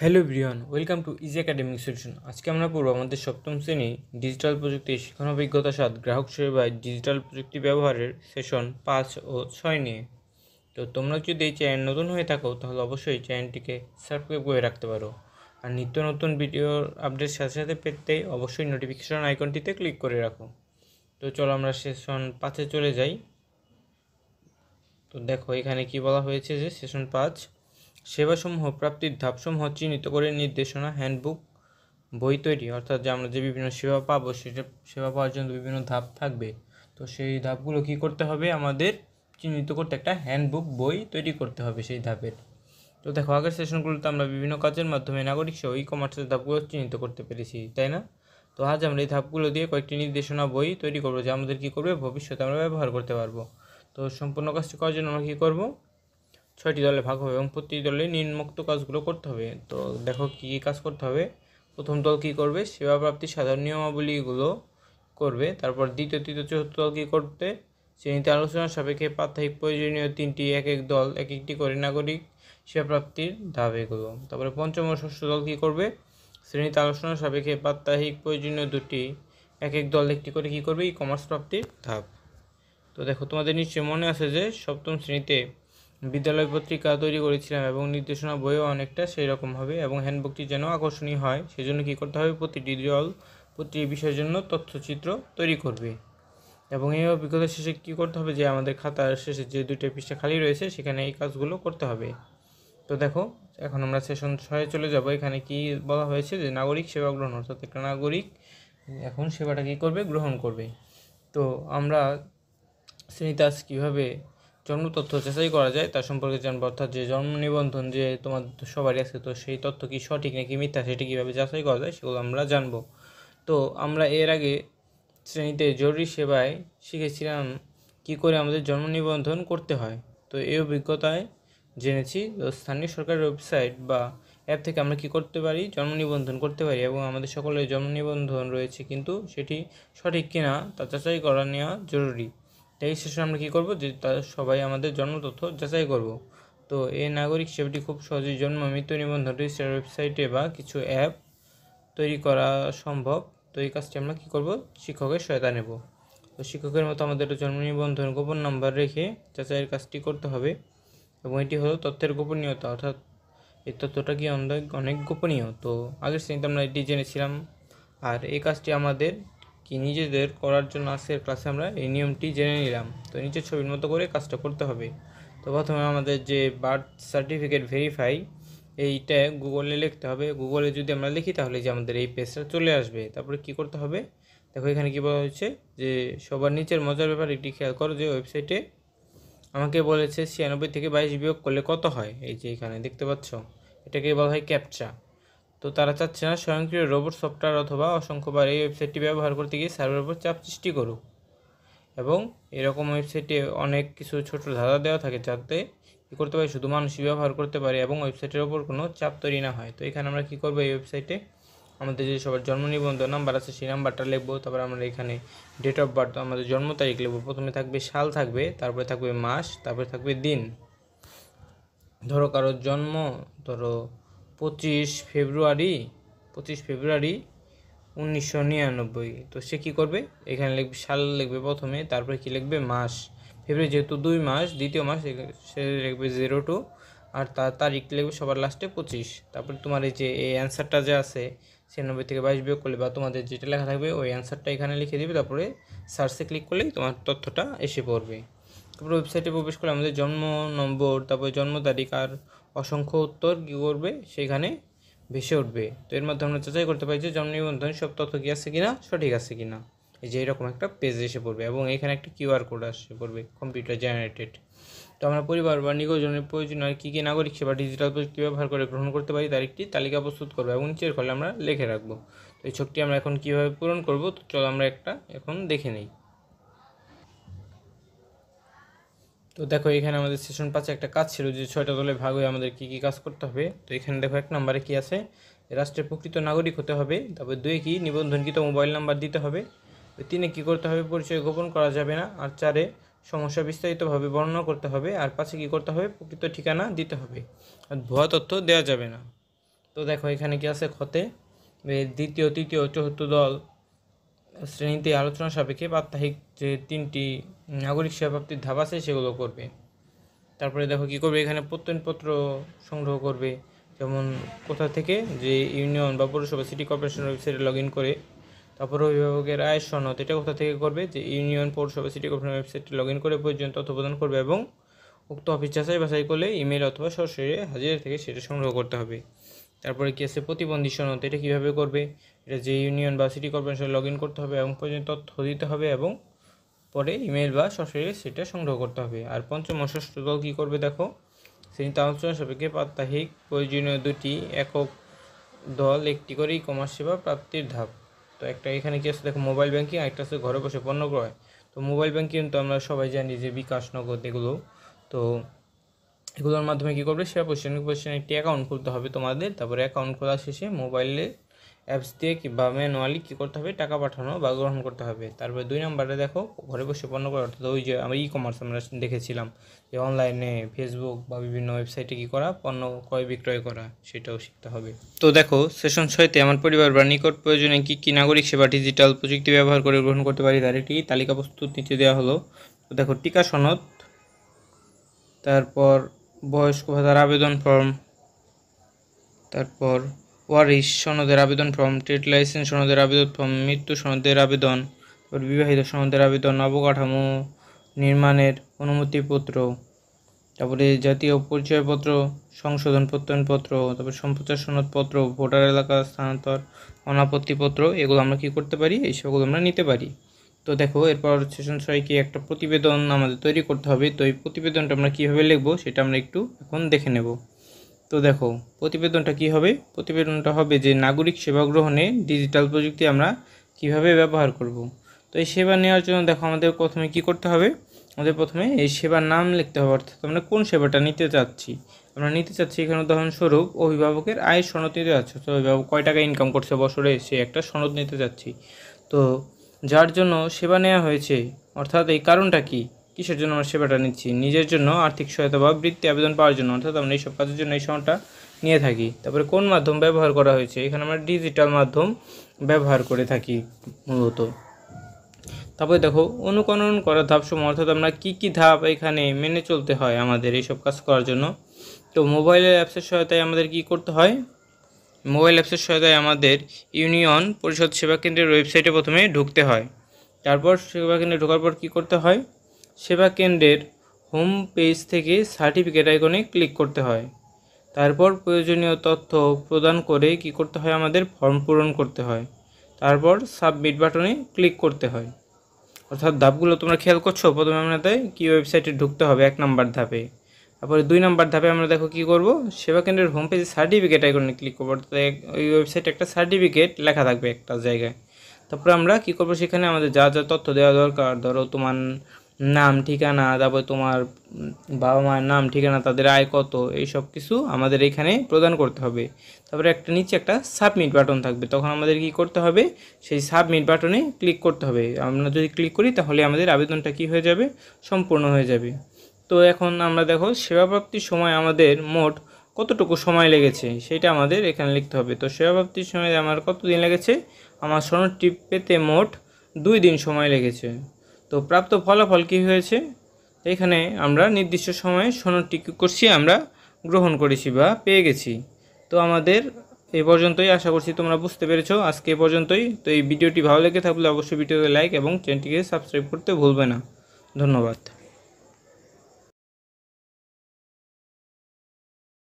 Hello Brian welcome to easy academic solution. আজকে আমরা পড়ব আমাদের সপ্তম শ্রেণি ডিজিটাল প্রযুক্তি শিক্ষণ অভিজ্ঞতা সাত গ্রাহক সেবায় ডিজিটাল প্রযুক্তি ব্যবহারের সেশন পাঁচ ও ছয় নিয়ে। তো তোমরা যদি এই চ্যানেল নতুন হয়ে থাকো, তাহলে অবশ্যই চ্যানেলটিকে সাবস্ক্রাইব করে রাখতে পারো। আর নিত্য নতুন ভিডিওর আপডেট সাথে সাথে পেতে অবশ্যই নোটিফিকেশন আইকনটিতে ক্লিক করে রাখো। তো চলো আমরা সেশন পাঁচে চলে যাই। তো দেখো এখানে কি বলা হয়েছে যে সেশন পাঁচ সেবাসমূহ, প্রাপ্তির ধাপসমূহ চিহ্নিত করে নির্দেশনা, হ্যান্ডবুক, বই তৈরি, অর্থাৎ যে আমরা যে বিভিন্ন সেবা পাবো সেটা সেবা পাওয়ার জন্য বিভিন্ন ধাপ থাকবে। তো সেই ধাপগুলো কি করতে হবে? আমাদের চিহ্নিত করতে একটা হ্যান্ডবুক, বই তৈরি করতে হবে সেই ধাপের। তো দেখো, আগের সেশনগুলোতে আমরা বিভিন্ন কাজের মাধ্যমে নাগরিক সহ ই কমার্সের ধাপগুলো চিহ্নিত করতে পেরেছি, তাই না? তো আজ আমরা এই ধাপগুলো দিয়ে কয়েকটি নির্দেশনা, বই তৈরি করব, যা আমাদের কী করবে? ভবিষ্যতে আমরা ব্যবহার করতে পারব। তো সম্পূর্ণ কাজটি করার জন্য আমরা কী করব? ছয়টি দলে ভাগ হবে এবং প্রতি দলে নিম্নোক্ত কাজগুলো করতে হবে। তো দেখো কী কী কাজ করতে হবে। প্রথম দল কী করবে? সেবা প্রাপ্তির সাধারণ নিয়মাবলীগুলো করবে। তারপর দ্বিতীয়, তৃতীয়, চতুর্থ দল কী করতে? শ্রেণীতে আলোচনার সাপেক্ষে প্রাত্যহিক প্রয়োজনীয় তিনটি এক এক দল এক একটি করে নাগরিক সেবা প্রাপ্তির ধাপ এগুলো তারপরে পঞ্চম ও ষষ্ঠ দল কী করবে? শ্রেণীতে আলোচনার সাপেক্ষে প্রাত্যহিক প্রয়োজনীয় দুটি এক এক দল একটি করে কী করবে? ই কমার্স প্রাপ্তির ধাপ। তো দেখো তোমাদের নিশ্চয়ই মনে আছে যে সপ্তম শ্রেণীতে বিদ্যালয় পত্রিকা তৈরি করেছিলাম এবং নির্দেশনা বইও অনেকটা সেই রকম হবে এবং হ্যান্ডবুকটি যেন আকর্ষণীয় হয়, সেজন্য কী করতে হবে? প্রতিটি দল প্রতিটি বিষয়ের জন্য তথ্যচিত্র তৈরি করবে। এবং এই অভিজ্ঞতা শেষে কী করতে হবে? যে আমাদের খাতার শেষে যে দুইটা পৃষ্ঠা খালি রয়েছে, সেখানে এই কাজগুলো করতে হবে। তো দেখো, এখন আমরা সেশন ছয়ে চলে যাব। এখানে কি বলা হয়েছে? যে নাগরিক সেবা গ্রহণ, অর্থাৎ একটা নাগরিক এখন সেবাটা কী করবে? গ্রহণ করবে। তো আমরা শ্রেণীতে আজ কীভাবে জন্ম তথ্য যাচাই করা যায়, তার সম্পর্কে জানব। অর্থাৎ যে জন্ম নিবন্ধন যে তোমার সবারই আছে, তো সেই তথ্য কি সঠিক নাকি মিথ্যা সেটি কীভাবে যাচাই করা যায় সেগুলো আমরা জানব। তো আমরা এর আগে শ্রেণীতে জরুরি সেবায় শিখেছিলাম কি করে আমাদের জন্ম নিবন্ধন করতে হয়। তো এই অভিজ্ঞতায় জেনেছি তো স্থানীয় সরকারের ওয়েবসাইট বা অ্যাপ থেকে আমরা কি করতে পারি, জন্ম নিবন্ধন করতে পারি এবং আমাদের সকলের জন্ম নিবন্ধন রয়েছে কিন্তু সেটি সঠিক কিনা তা যাচাই করা নেওয়া জরুরি। এই শেষে আমরা কী করব? যে তাদের সবাই আমাদের জন্ম তথ্য যাচাই করব। তো এই নাগরিক সেবাটি খুব সহজেই জন্ম, মৃত্যু নিবন্ধন রেজিস্টার ওয়েবসাইটে বা কিছু অ্যাপ তৈরি করা সম্ভব। তো এই কাজটি আমরা কী করব? শিক্ষকের সহায়তা নেব। তো শিক্ষকের মতো আমাদের জন্ম নিবন্ধন গোপন নাম্বার রেখে যাচাইয়ের কাজটি করতে হবে এবং এটি হলো তথ্যের গোপনীয়তা, অর্থাৎ এই তথ্যটা কি অনেক গোপনীয়? তো আগের শ্রেণীতে আমরা এটি জেনেছিলাম। আর এই কাজটি আমাদের কি নিজেদের করার জন্য আজকের ক্লাসে আমরা এই নিয়মটি জেনে নিলাম। তো নিচের ছবির মতো করে কাজটা করতে হবে। তো প্রথমে আমাদের যে বার্থ সার্টিফিকেট ভেরিফাই এইটা গুগলে লিখতে হবে। গুগলে যদি আমরা লিখি, তাহলে যে আমাদের এই পেজটা চলে আসবে। তারপরে কি করতে হবে? দেখো এখানে কী বলা হয়েছে যে, সবার নিচের মজার ব্যাপার একটি খেয়াল করো যে ওয়েবসাইটে আমাকে বলেছে ছিয়ানব্বই থেকে বাইশ বিয়োগ করলে কত হয়? এই যে এখানে দেখতে পাচ্ছ। এটাকে বলা হয় ক্যাপচা তো তারা চাচ্ছে না স্বয়ংক্রিয় রোবট সফটওয়্যার অথবা অসংখ্যবার এই ওয়েবসাইটটি ব্যবহার করতে গিয়ে সার্ভারের উপর চাপ সৃষ্টি করুক। এবং এরকম ওয়েবসাইটে অনেক কিছু ছোট ধাঁধা দেওয়া থাকে যাতে কী করতে পারে, শুধু মানুষই ব্যবহার করতে পারে এবং ওয়েবসাইটের ওপর কোনো চাপ তৈরি না হয়। তো এখানে আমরা কী করব এই ওয়েবসাইটে? আমাদের যে সবার জন্ম নিবন্ধন নাম্বার আছে, সেই নাম্বারটা লিখব। তারপর আমরা এখানে ডেট অফ বার্থ আমাদের জন্ম তারিখ লিখব। প্রথমে থাকবে সাল থাকবে, তারপরে থাকবে মাস, তারপরে থাকবে দিন। ধরো কারোর জন্ম, ধরো পঁচিশ ফেব্রুয়ারি পঁচিশ ফেব্রুয়ারি উনিশশো নিরানব্বই। তো সে কী করবে? এখানে লিখবে, সাল লিখবে প্রথমে, তারপরে কী লিখবে? মাস। ফেব্রুয়ারি যেহেতু দুই মাস, দ্বিতীয় মাস সে লিখবে জিরো টু আর তার তারিখ লিখবে সবার লাস্টে পঁচিশ। তারপরে তোমার এই যে, এই অ্যান্সারটা যে আছে ছিয়ানব্বই থেকে বাইশ বিয়োগ করলে বা তোমাদের যেটা লেখা থাকবে, ওই অ্যান্সারটা এখানে লিখে দিবে। তারপরে সার্চে ক্লিক করলেই তোমার তথ্যটা এসে পড়বে। তারপরে ওয়েবসাইটে প্রবেশ করে আমাদের জন্ম নম্বর, তারপরে জন্ম তারিখ, আর অসংখ্য উত্তর কী করবে? সেখানে ভেসে উঠবে। তো এর মাধ্যমে আমরা যাচাই করতে পারি যে জন্ম নিবন্ধন সব তথ্য কি আছে কিনা, সঠিক আছে কিনা। এই যে এরকম একটা পেজ এসে পড়বে এবং এখানে একটা কিউআর কোড আসে পড়বে কম্পিউটার জেনারেটেড তো আমরা পরিবার বা নিগজনের প্রয়োজন আর কী কী নাগরিক সেবা ডিজিটাল প্রযুক্তি ব্যবহার করে গ্রহণ করতে পারি তার একটি তালিকা প্রস্তুত করব এবং নিচের ফলে আমরা লিখে রাখব। তো এই ছকটি আমরা এখন কীভাবে পূরণ করব? তো চলো আমরা একটা এখন দেখে নিই। তো দেখো, এখানে আমাদের সেশন পাঁচে একটা কাজ ছিল যে ছয়টা দলে ভাগ হয়ে আমাদের কী কী কাজ করতে হবে। তো এখানে দেখো, এক নম্বরে কী আছে? রাষ্ট্রের প্রকৃত নাগরিক হতে হবে। তারপর দুই, কি? নিবন্ধনকৃত মোবাইল নাম্বার দিতে হবে। তিনে, কী করতে হবে? পরিচয় গোপন করা যাবে না। আর চারে, সমস্যা বিস্তারিতভাবে বর্ণনা করতে হবে। আর পাশে কী করতে হবে? প্রকৃত ঠিকানা দিতে হবে। আর ভুয়া তথ্য দেওয়া যাবে না। তো দেখো, এখানে কি আছে? ক্ষতে দ্বিতীয়, তৃতীয়, চতুর্থ দল শ্রেণীতে আলোচনা সাপেক্ষে প্রাত্যহিক যে তিনটি নাগরিক সেবা প্রাপ্তির ধাপ আছে সেগুলো করবে। তারপরে দেখো কি করবে? এখানে প্রত্যয়নপত্র সংগ্রহ করবে। যেমন কোথা থেকে? যে ইউনিয়ন বা পৌরসভা, সিটি কর্পোরেশন ওয়েবসাইটে লগ ইন করে। তারপর অভিভাবকের আয়ের সনদ, এটা কোথা থেকে করবে? যে ইউনিয়ন, পৌরসভা, সিটি কর্পোরেশন ওয়েবসাইটে লগ ইন করে পর্যন্ত তথ্য প্রদান করবে এবং উক্ত অফিস যাচাই বাছাই করলে ইমেল অথবা সরাসরি হাজিরা থেকে সেটা সংগ্রহ করতে হবে। তারপরে কি আছে? প্রতিবন্ধী সনদ, এটা কীভাবে করবে? এটা যে ইউনিয়ন বা সিটি কর্পোরেশন লগ ইন করতে হবে এবং পর্যন্ত তথ্য দিতে হবে এবং পরে ইমেল বা সরাসরি সেটা সংগ্রহ করতে হবে। আর পঞ্চম ষষ্ঠ দল কী করবে দেখো? শ্রেণীতে আলোচনা সাপেক্ষে প্রাত্যহিক প্রয়োজনীয় দুটি একক দল, একটি করে ই কমার্স সেবা প্রাপ্তির ধাপ। তো একটা এখানে কি আছে? দেখো মোবাইল ব্যাংকিং একটা আছে ঘরে বসে পণ্য ক্রয়। তো মোবাইল ব্যাংকিং তো আমরা সবাই জানি যে বিকাশ, নগদ, এগুলো। তো এগুলোর মাধ্যমে কী করবে? সেবা প্রতিষ্ঠান প্রতিষ্ঠানে একটি অ্যাকাউন্ট খুলতে হবে তোমাদের। তারপরে অ্যাকাউন্ট খোলা শেষে মোবাইলে অ্যাপস দিয়ে কিংবা ম্যানুয়ালি কী করতে হবে? টাকা পাঠানো বা গ্রহণ করতে হবে। তারপরে দুই নম্বরে দেখো, ঘরে বসে পণ্য করা, অর্থাৎ ওই যে আমরা ই কমার্স আমরা দেখেছিলাম যে অনলাইনে ফেসবুক বা বিভিন্ন ওয়েবসাইটে কী করা? পণ্য ক্রয় বিক্রয় করা, সেটাও শিখতে হবে। তো দেখো সেশন ছয়তে আমার পরিবার বা নিকট প্রয়োজনে কী কী নাগরিক সেবা ডিজিটাল প্রযুক্তি ব্যবহার করে গ্রহণ করতে পারি? তার একটি তালিকা প্রস্তুত নিচে দেওয়া হলো। তো দেখো, টিকা সনদ, তারপর বয়স্ক ভাতার আবেদন ফর্ম। তারপর ওয়ারিশ সনদের আবেদন ফর্ম, ট্রেড লাইসেন্স সনদের আবেদন ফর্ম, মৃত্যু সনদের আবেদন, তারপর বিবাহিত সনদের আবেদন অবকাঠামো নির্মাণের অনুমতিপত্র, তারপরে জাতীয় পরিচয়পত্র, সংশোধন প্রত্যয়নপত্র, তারপর সম্প্রচার সনদপত্র, ভোটার এলাকা স্থানান্তর, অনাপত্তিপত্র, এগুলো আমরা কী করতে পারি? এই সবগুলো আমরা নিতে পারি। তো দেখো, এরপর সেশন ছয়কে একটা প্রতিবেদন আমাদের তৈরি করতে হবে। তো এই প্রতিবেদনটা আমরা কীভাবে লিখব সেটা আমরা একটু এখন দেখে নেব। তো দেখো, প্রতিবেদনটা কি হবে? প্রতিবেদনটা হবে যে নাগরিক সেবা গ্রহণে ডিজিটাল প্রযুক্তি আমরা কীভাবে ব্যবহার করব। তো এই সেবা নেওয়ার জন্য দেখো, আমাদের প্রথমে কি করতে হবে? আমাদের প্রথমে এই সেবার নাম লিখতে হবে, অর্থাৎ আমরা কোন সেবাটা নিতে চাচ্ছি? আমরা নিতে চাচ্ছি এখানে উদাহরণস্বরূপ, অভিভাবকের আয়ের সনদ নিতে যাচ্ছি তো অভিভাবক কয় টাকা ইনকাম করছে বছরে? সে একটা সনদ নিতে চাচ্ছি। তো যার জন্য সেবা নেওয়া হয়েছে। অর্থাৎ এই কারণটা কি? কিসের জন্য আমরা সেবাটা নিচ্ছি? নিজের জন্য আর্থিক সহায়তা বা বৃত্তি আবেদন পাওয়ার জন্য। অর্থাৎ আমরা এইসব কাজের জন্য এই সময়টা নিয়ে থাকি। তারপরে কোন মাধ্যম ব্যবহার করা হয়েছে? এখানে আমরা ডিজিটাল মাধ্যম ব্যবহার করে থাকি মূলত। তারপরে দেখো, অনুকরণ করার ধাপসমূহ। অর্থাৎ আমরা কী কী ধাপ এখানে মেনে চলতে হয় আমাদের এইসব কাজ করার জন্য? তো মোবাইলের অ্যাপসের সহায়তায় আমাদের কি করতে হয়? মোবাইল অ্যাপসের সহায়তায় আমাদের ইউনিয়ন পরিষদ সেবা কেন্দ্রের ওয়েবসাইটে প্রথমে ঢুকতে হয়। তারপর সেবা কেন্দ্রে ঢোকার পর কী করতে হয়? সেবা কেন্দ্রের হোম পেজ থেকে সার্টিফিকেট আইকনে ক্লিক করতে হয়। তারপর প্রয়োজনীয় তথ্য প্রদান করে কি করতে হয়? আমাদের ফর্ম পূরণ করতে হয়। তারপর সাবমিট বাটনে ক্লিক করতে হয়। অর্থাৎ ধাপগুলো তোমরা খেয়াল করছ? প্রথমে আমাদের কি ওয়েবসাইটে ঢুকতে হবে এক নাম্বার ধাপে। তারপরে দুই নাম্বার ধাপে আমরা দেখো কি করব? সেবা কেন্দ্রের হোম পেজে সার্টিফিকেট আইকনে ক্লিক করব। অর্থাৎ ওই ওয়েবসাইটে একটা সার্টিফিকেট লেখা থাকবে একটা জায়গায়। তারপরে আমরা কি করব? সেখানে আমাদের যা যা তথ্য দেওয়া দরকার, ধরো তোমার নাম, ঠিকানা, তারপর তোমার বাবা মায়ের নাম, ঠিকানা, তাদের আয় কত, এই সব কিছু আমাদের এখানে প্রদান করতে হবে। তারপরে একটা নিচে একটা সাবমিট বাটন থাকবে। তখন আমাদের কি করতে হবে? সেই সাবমিট বাটনে ক্লিক করতে হবে। আমরা যদি ক্লিক করি, তাহলে আমাদের আবেদনটা কি হয়ে যাবে? সম্পূর্ণ হয়ে যাবে। তো এখন আমরা দেখো সেবা প্রাপ্তির সময় আমাদের মোট কতটুকু সময় লেগেছে সেটা আমাদের এখানে লিখতে হবে। তো সেবা প্রাপ্তির সময় আমার কতদিন লেগেছে? আমার সনদটি পেতে মোট দুই দিন সময় লেগেছে। তো প্রাপ্ত ফলাফল কী হয়েছে? এখানে আমরা নির্দিষ্ট সময়ে সনদটি কী করছি? আমরা গ্রহণ করেছি বা পেয়ে গেছি। তো আমাদের এ পর্যন্তই। আশা করছি তোমরা বুঝতে পেরেছ। আজকে এ পর্যন্তই। তো এই ভিডিওটি ভালো লেগে থাকলে অবশ্যই ভিডিওতে লাইক এবং চ্যানেলটিকে সাবস্ক্রাইব করতে ভুলবে না। ধন্যবাদ।